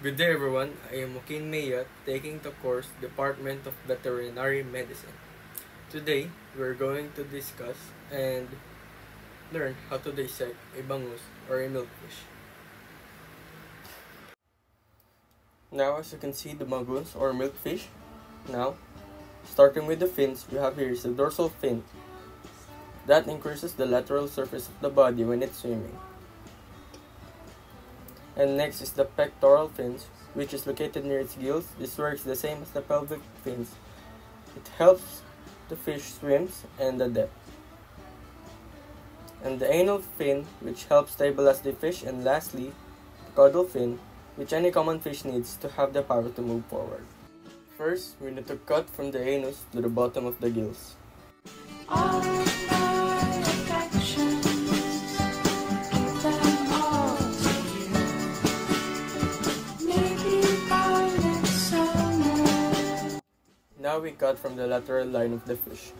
Good day everyone, I am Waukeen Mejia taking the course Department of Veterinary Medicine. Today, we're going to discuss and learn how to dissect a bangus or a milkfish. Now as you can see the bangus or milkfish. Now, starting with the fins, we have here is the dorsal fin. That increases the lateral surface of the body when it's swimming. And next is the pectoral fins, which is located near its gills. This works the same as the pelvic fins. It helps the fish swims and the depth. And the anal fin, which helps stabilize the fish. And lastly, the caudal fin, which any common fish needs to have the power to move forward. First, we need to cut from the anus to the bottom of the gills. Ah. Now we cut from the lateral line of the fish.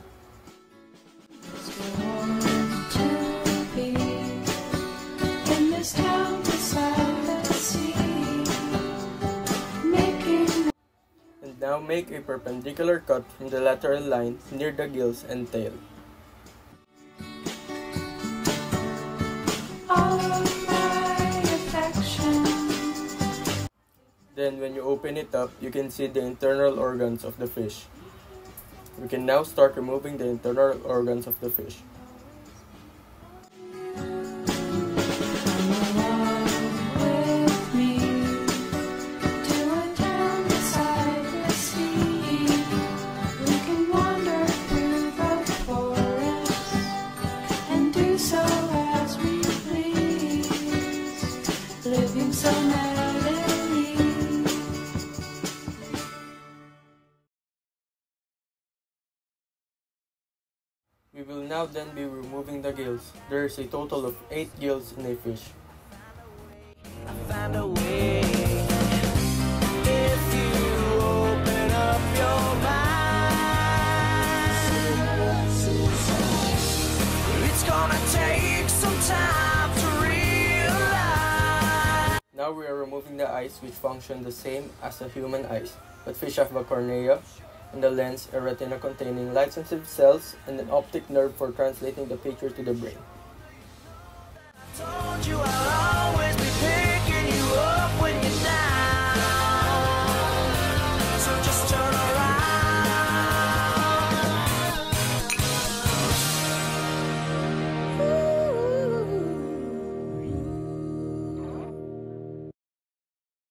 And now make a perpendicular cut from the lateral line near the gills and tail. Then when you open it up, you can see the internal organs of the fish. We can now start removing the internal organs of the fish. Living so merrily. We will now then be removing the gills. There is a total of 8 gills in a fish. find a way. If you open up your mind, it's gonna take some time to realize. Now we are removing the eyes which function the same as the human eyes, but fish have a cornea, and the lens a retina containing light-sensitive cells and an optic nerve for translating the picture to the brain.